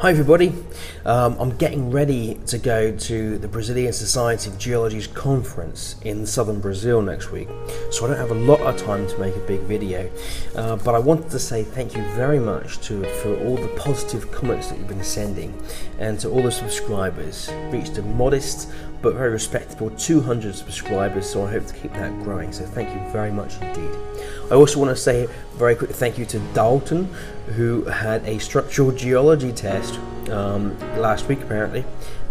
Hi everybody, um, I'm getting ready to go to the Brazilian Society of Geology's conference in southern Brazil next week, so I don't have a lot of time to make a big video, uh, but I wanted to say thank you very much to for all the positive comments that you've been sending, and to all the subscribers. Reached a modest but very respectable 200 subscribers, so I hope to keep that growing. So thank you very much indeed. I also want to say a very quick thank you to Dalton, who had a structural geology test um, last week apparently,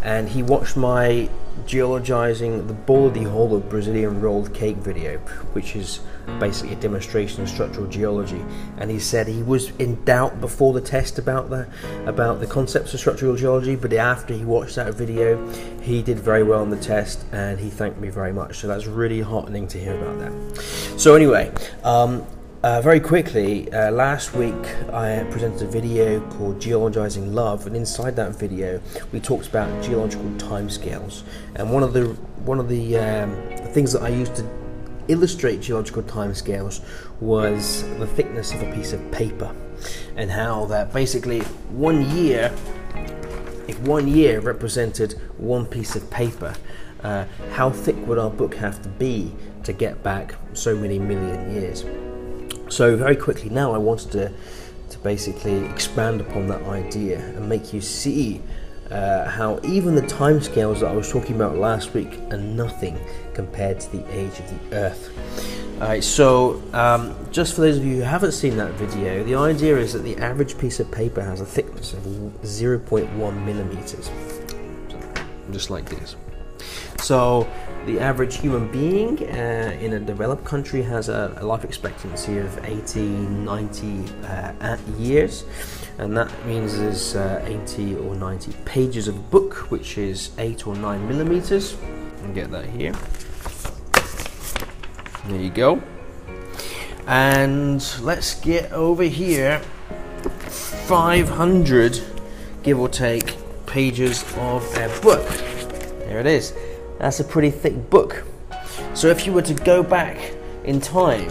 and he watched my geologizing the bolo de rolo Brazilian rolled cake video, which is basically a demonstration of structural geology. And he said he was in doubt before the test about the about the concepts of structural geology, but after he watched that video, he did very well on the test, and he thanked me very much. So that's really heartening to hear about that. So anyway. Um, uh, very quickly, uh, last week I presented a video called Geologizing Love, and inside that video we talked about geological timescales. And one of the one of the um, things that I used to illustrate geological timescales was the thickness of a piece of paper, and how that basically one year, if one year represented one piece of paper, uh, how thick would our book have to be to get back so many million years? So very quickly now I wanted to, to basically expand upon that idea and make you see uh, how even the timescales that I was talking about last week are nothing compared to the age of the Earth. Alright, so um, just for those of you who haven't seen that video, the idea is that the average piece of paper has a thickness of 0.1 millimeters, just like this. So the average human being uh, in a developed country has a, a, life expectancy of 80, 90 uh, years, and that means there's uh, 80 or 90 pages of book, which is 8 or 9 millimeters. And get that here. There you go. And let's get over here 500, give or take, pages of a book. There it is. That's a pretty thick book. So if you were to go back in time,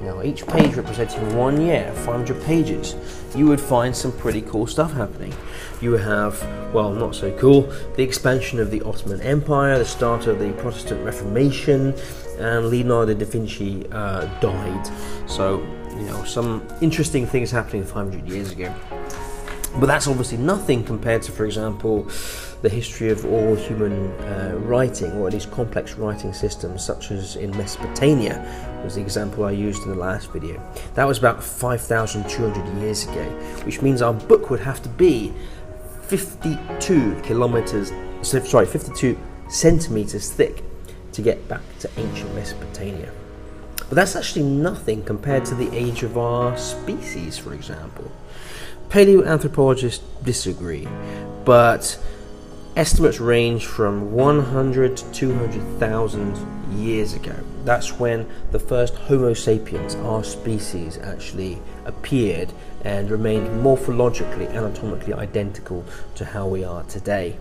you know, each page representing one year, 500 pages, you would find some pretty cool stuff happening. You have, well, not so cool, the expansion of the Ottoman Empire, the start of the Protestant Reformation, and Leonardo da Vinci uh, died. So, you know, some interesting things happening 500 years ago. But that's obviously nothing compared to, for example, the history of all human uh, writing, or at least complex writing systems, such as in Mesopotamia, was the example I used in the last video. That was about 5,200 years ago, which means our book would have to be 52 kilometers, sorry, 52 centimeters thick to get back to ancient Mesopotamia. But that's actually nothing compared to the age of our species, for example. Paleoanthropologists disagree, but estimates range from 100 to 200,000 years ago. That's when the first Homo sapiens, our species, actually appeared and remained morphologically, anatomically identical to how we are today.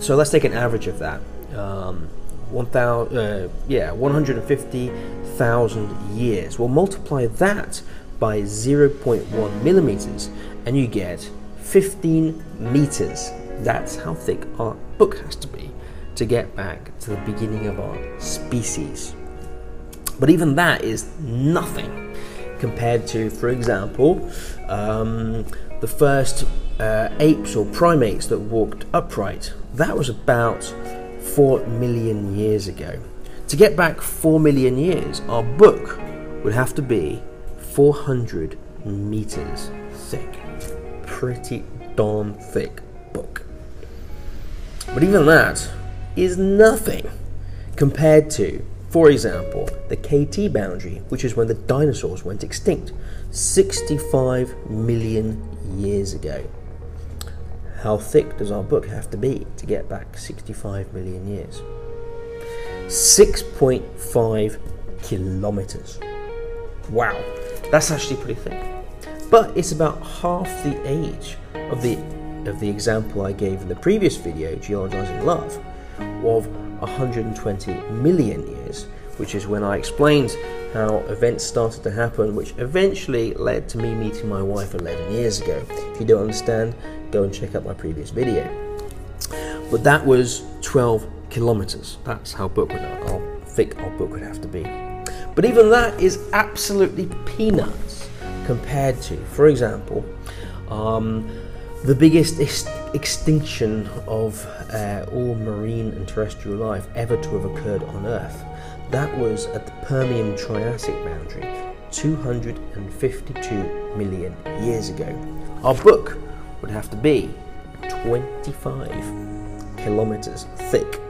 So let's take an average of that. Um, 1,000, uh, yeah, 150,000 years. We'll multiply that by 0.1 millimeters and you get 15 meters. That's how thick our book has to be to get back to the beginning of our species. But even that is nothing compared to, for example, um, the first uh, apes or primates that walked upright. That was about 4 million years ago. To get back 4 million years, our book would have to be 400 meters thick. Pretty darn thick book. But even that is nothing compared to, for example, the KT boundary, which is when the dinosaurs went extinct 65 million years ago. How thick does our book have to be to get back 65 million years? 6.5 kilometers. Wow. That's actually pretty thick. But it's about half the age of the of the example I gave in the previous video, Geologizing Love, of 120 million years, which is when I explained how events started to happen, which eventually led to me meeting my wife 11 years ago. If you don't understand, go and check out my previous video. But that was 12 kilometers. That's how book would, thick our book would have to be. But even that is absolutely peanuts compared to, for example, um, the biggest ex- extinction of uh, all marine and terrestrial life ever to have occurred on Earth. That was at the Permian Triassic boundary 252 million years ago. Our book would have to be 25 kilometers thick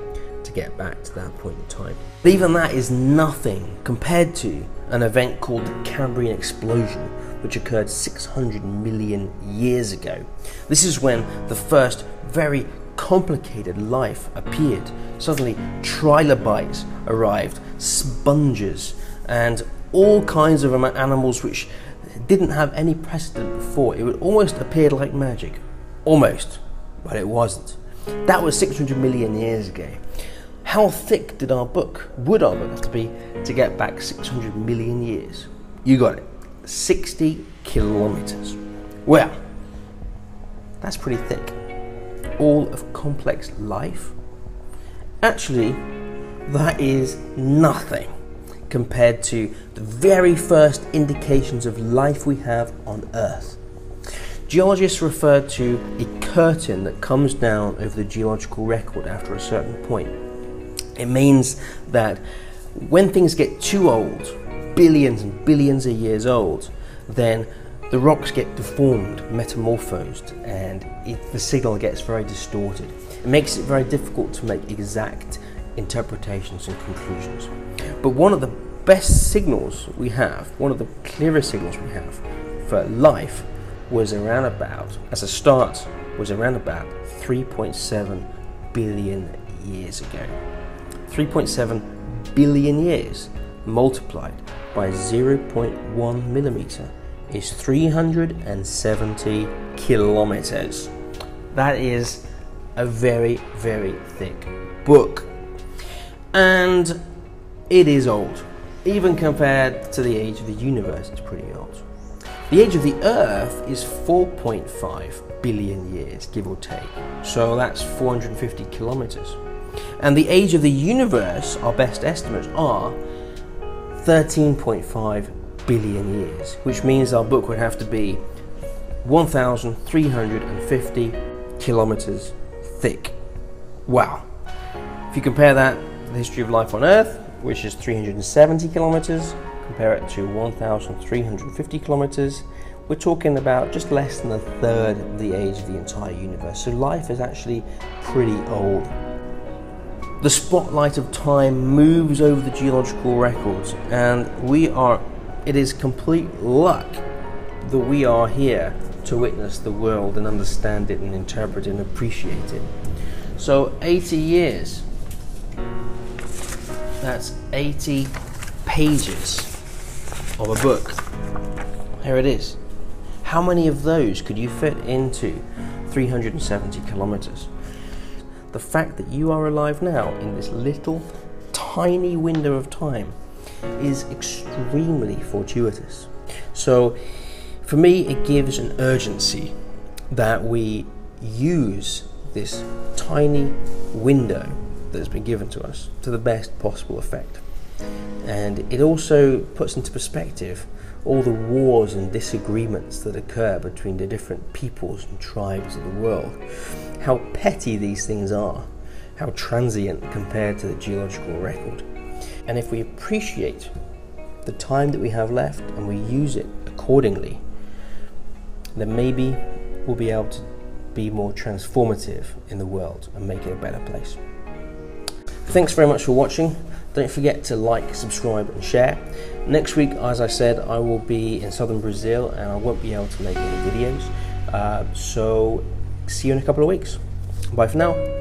to get back to that point in time. But even that is nothing compared to an event called the Cambrian explosion, which occurred 600 million years ago. This is when the first very complicated life appeared. Suddenly, trilobites arrived, sponges, and all kinds of animals which didn't have any precedent before. It would almost appeared like magic. Almost, but it wasn't. That was 600 million years ago. How thick did our book, would our book have to be to get back 600 million years? You got it. 60 kilometers. Well, that's pretty thick. All of complex life? Actually, that is nothing compared to the very first indications of life we have on Earth. Geologists refer to a curtain that comes down over the geological record after a certain point. It means that when things get too old, billions and billions of years old, then the rocks get deformed, metamorphosed, and it, the signal gets very distorted. It makes it very difficult to make exact interpretations and conclusions. But one of the best signals we have, one of the clearest signals we have for life was around about, as a start, was around about 3.7 billion years ago. 3.7 billion years multiplied by 0.1 millimeter is 370 kilometers. That is a very, very thick book. And it is old. Even compared to the age of the universe, it's pretty old. The age of the Earth is 4.5 billion years, give or take. So that's 450 kilometers. And the age of the universe, our best estimates are 13.5 billion years, which means our book would have to be 1,350 kilometers thick. Wow. If you compare that to the history of life on Earth, which is 370 kilometers, compare it to 1,350 kilometers, we're talking about just less than a third the age of the entire universe. So life is actually pretty old the spotlight of time moves over the geological records, and we are, it is complete luck that we are here to witness the world and understand it and interpret it and appreciate it. So, 80 years, that's 80 pages of a book. Here it is. How many of those could you fit into 370 kilometers? The fact that you are alive now in this little tiny window of time is extremely fortuitous. So, for me, it gives an urgency that we use this tiny window that has been given to us to the best possible effect. And it also puts into perspective all the wars and disagreements that occur between the different peoples and tribes of the world how petty these things are, how transient compared to the geological record. And if we appreciate the time that we have left and we use it accordingly, then maybe we'll be able to be more transformative in the world and make it a better place. Thanks very much for watching. Don't forget to like, subscribe, and share. Next week, as I said, I will be in southern Brazil and I won't be able to make any videos. Uh, so see you in a couple of weeks. Bye for now.